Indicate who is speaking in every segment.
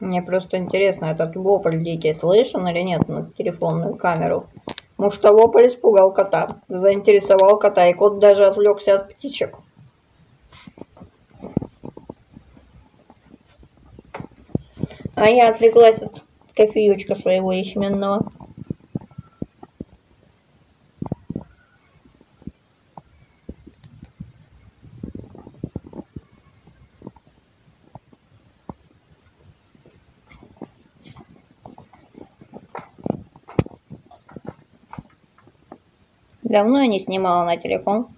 Speaker 1: Мне просто интересно, этот вопль дикий слышен или нет на телефонную камеру? Может, а вопль испугал кота, заинтересовал кота, и кот даже отвлекся от птичек. А я отвлеклась от кофеечка своего ячменного. Давно я не снимала на телефон.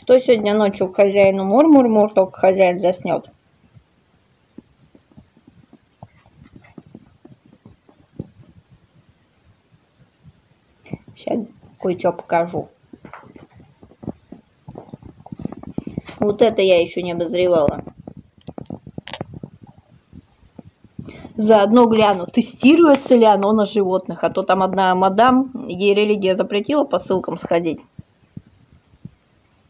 Speaker 1: Кто сегодня ночью к хозяину мур-мур-мур, только хозяин заснет? Сейчас кое-что покажу. Вот это я еще не обозревала. Заодно гляну, тестируется ли оно на животных. А то там одна мадам, ей религия запретила по ссылкам сходить.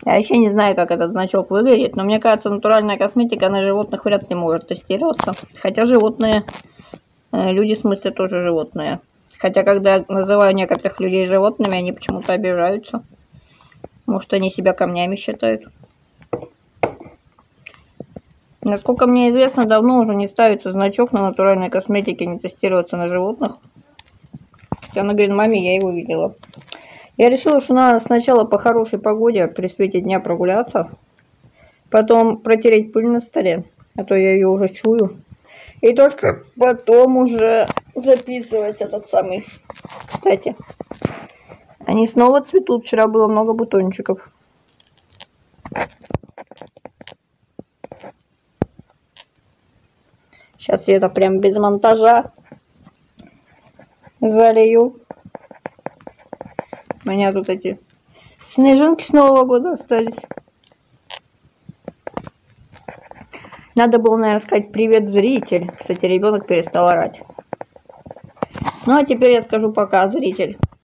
Speaker 1: Я еще не знаю, как этот значок выглядит, но мне кажется, натуральная косметика на животных вряд ли может тестироваться. Хотя животные, э, люди в смысле тоже животные. Хотя, когда я называю некоторых людей животными, они почему-то обижаются. Может, они себя камнями считают. Насколько мне известно, давно уже не ставится значок на натуральной косметике, не тестироваться на животных. Хотя на Гринмаме я его видела. Я решила, что надо сначала по хорошей погоде при свете дня прогуляться, потом протереть пыль на столе, а то я ее уже чую. И только потом уже записывать этот самый. Кстати, они снова цветут. Вчера было много бутончиков. Сейчас я это прям без монтажа залью. У меня тут эти снежинки с Нового года остались. Надо было, наверное, сказать «Привет, зритель». Кстати, ребенок перестал орать. Ну, а теперь я скажу пока, зритель.